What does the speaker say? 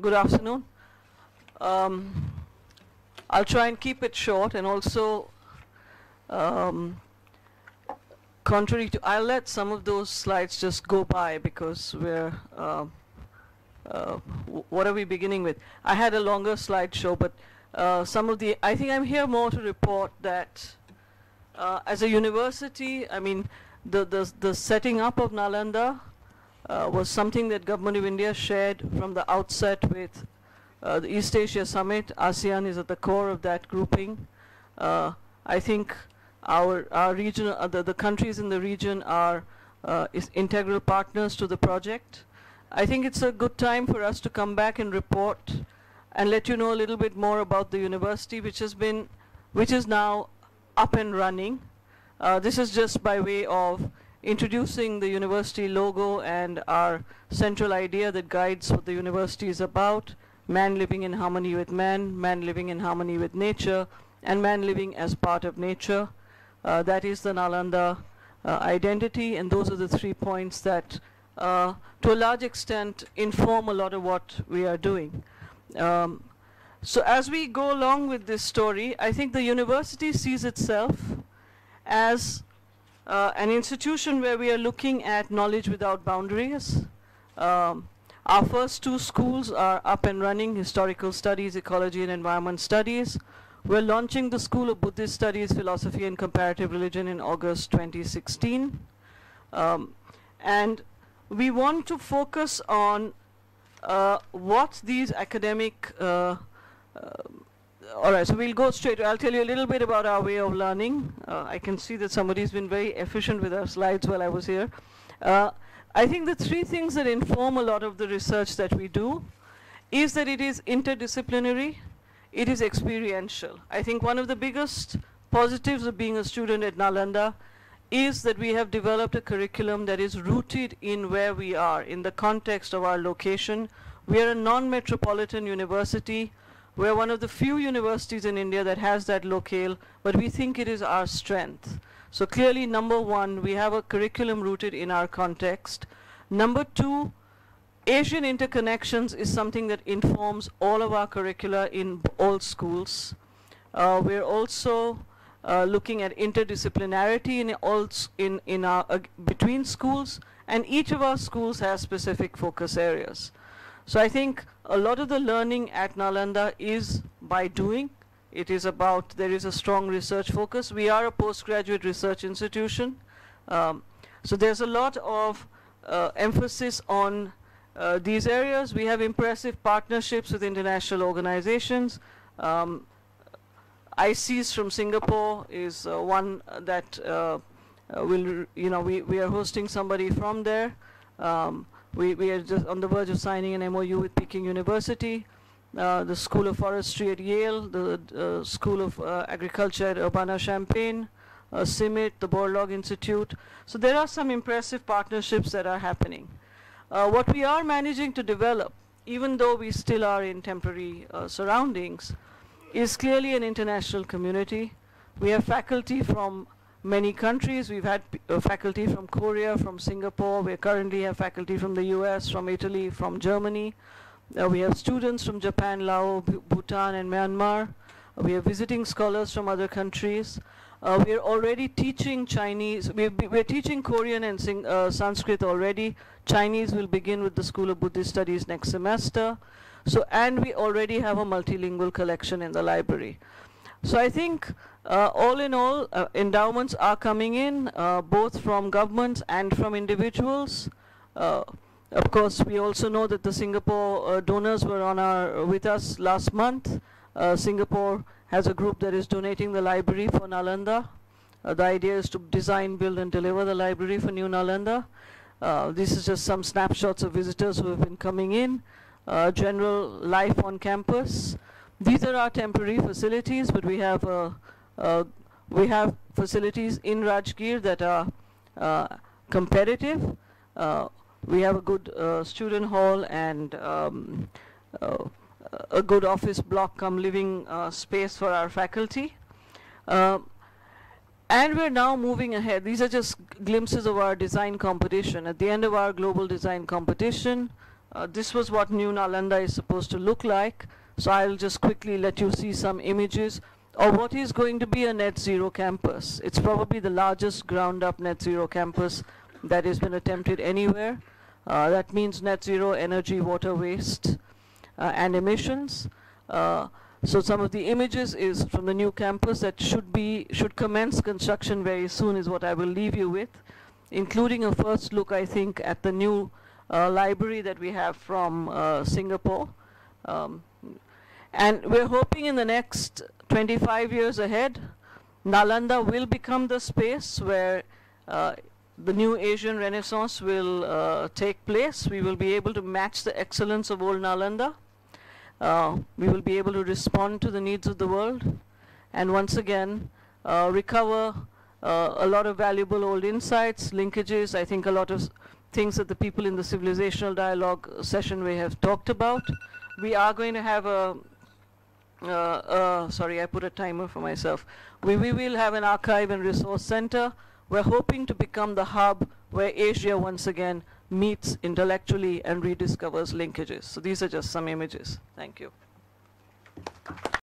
Good afternoon. Um, I'll try and keep it short and also um, contrary to, I'll let some of those slides just go by because we're, uh, uh, what are we beginning with? I had a longer slideshow, but uh, some of the, I think I'm here more to report that uh, as a university, I mean, the, the, the setting up of Nalanda uh, was something that Government of India shared from the outset with uh, the East Asia Summit. ASEAN is at the core of that grouping. Uh, I think our, our region, uh, the, the countries in the region are uh, integral partners to the project. I think it's a good time for us to come back and report and let you know a little bit more about the university, which has been, which is now up and running. Uh, this is just by way of introducing the university logo and our central idea that guides what the university is about man living in harmony with man, man living in harmony with nature, and man living as part of nature. Uh, that is the Nalanda uh, identity, and those are the three points that, uh, to a large extent, inform a lot of what we are doing. Um, so as we go along with this story, I think the university sees itself as uh, an institution where we are looking at knowledge without boundaries. Um, our first two schools are up and running, Historical Studies, Ecology and Environment Studies. We're launching the School of Buddhist Studies, Philosophy and Comparative Religion in August 2016. Um, and we want to focus on uh, what these academic uh, uh, all right, so we'll go straight. I'll tell you a little bit about our way of learning. Uh, I can see that somebody's been very efficient with our slides while I was here. Uh, I think the three things that inform a lot of the research that we do is that it is interdisciplinary, it is experiential. I think one of the biggest positives of being a student at Nalanda is that we have developed a curriculum that is rooted in where we are, in the context of our location. We are a non-metropolitan university. We're one of the few universities in India that has that locale, but we think it is our strength. So clearly, number one, we have a curriculum rooted in our context. Number two, Asian interconnections is something that informs all of our curricula in all schools. Uh, we're also uh, looking at interdisciplinarity in all in in our uh, between schools, and each of our schools has specific focus areas. So I think a lot of the learning at Nalanda is by doing. It is about, there is a strong research focus. We are a postgraduate research institution. Um, so there's a lot of uh, emphasis on uh, these areas. We have impressive partnerships with international organizations. Um, ISEAS from Singapore is uh, one that uh, uh, will, you know, we, we are hosting somebody from there. Um, we, we are just on the verge of signing an MOU with Peking University, uh, the School of Forestry at Yale, the uh, School of uh, Agriculture at Urbana-Champaign, uh, CIMMYT, the Borlaug Institute. So there are some impressive partnerships that are happening. Uh, what we are managing to develop, even though we still are in temporary surroundings, is clearly an international community. We have faculty from many countries. We've had uh, faculty from Korea, from Singapore. We currently have faculty from the US, from Italy, from Germany. Uh, we have students from Japan, Laos, Bhutan, and Myanmar. Uh, we have visiting scholars from other countries. Uh, we are already teaching Chinese. We're, we're teaching Korean and Sing- uh, Sanskrit already. Chinese will begin with the School of Buddhist Studies next semester. So, and we already have a multilingual collection in the library. So I think uh, all in all, uh, endowments are coming in, uh, both from governments and from individuals. Uh, of course, we also know that the Singapore uh, donors were on our with us last month. Uh, Singapore has a group that is donating the library for Nalanda. Uh, the idea is to design, build, and deliver the library for New Nalanda. Uh, this is just some snapshots of visitors who have been coming in. Uh, general life on campus. These are our temporary facilities, but we have uh, uh, we have facilities in Rajgir that are uh, competitive. Uh, we have a good student hall and um, a good office block come living space for our faculty. Uh, and we're now moving ahead. These are just glimpses of our design competition. At the end of our global design competition, this was what New Nalanda is supposed to look like. So I'll just quickly let you see some images of what is going to be a net zero campus. It's probably the largest ground up net zero campus that has been attempted anywhere. Uh, that means net zero energy, water waste, uh, and emissions. Uh, so some of the images is from the new campus that should be should commence construction very soon is what I will leave you with, including a first look I think at the new uh, library that we have from uh, Singapore. Um, and we're hoping in the next 25 years ahead, Nalanda will become the space where uh, the new Asian Renaissance will uh, take place. We will be able to match the excellence of old Nalanda. Uh, we will be able to respond to the needs of the world and once again uh, recover uh, a lot of valuable old insights, linkages, I think a lot of things that the people in the civilizational dialogue session we have talked about. We are going to have a Uh, uh, sorry, I put a timer for myself. We, we will have an archive and resource center. We're hoping to become the hub where Asia once again meets intellectually and rediscovers linkages. So these are just some images. Thank you.